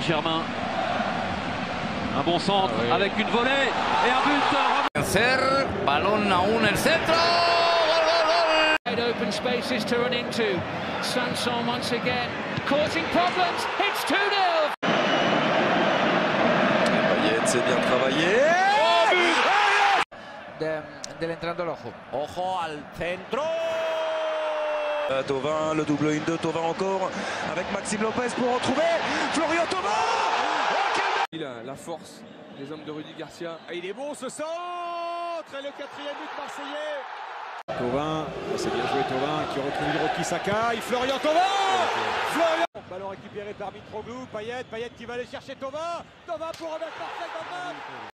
Germain. Un bon centre Ah oui. avec une volée et un but. Ser, balón aún el centro. Wide open spaces to run into. Sanson once again causing problems. It's 2 0. Payet, c'est bien travaillé. del entrenador ojo. Ojo al centro. Euh, Thauvin, le double 1-2, Thauvin encore avec Maxime Lopez pour retrouver Florian Thauvin. Oh, quel La, la force, les hommes de Rudy Garcia. Et il est bon ce centre Et le quatrième but marseillais Thauvin, c'est bien joué Thauvin qui retrouve Hiroki Sakai. Florian Thauvin Florian Ballon récupéré par Mitroglou, Payet, Payet qui va aller chercher Thauvin Thauvin pour remettre parfait dans le match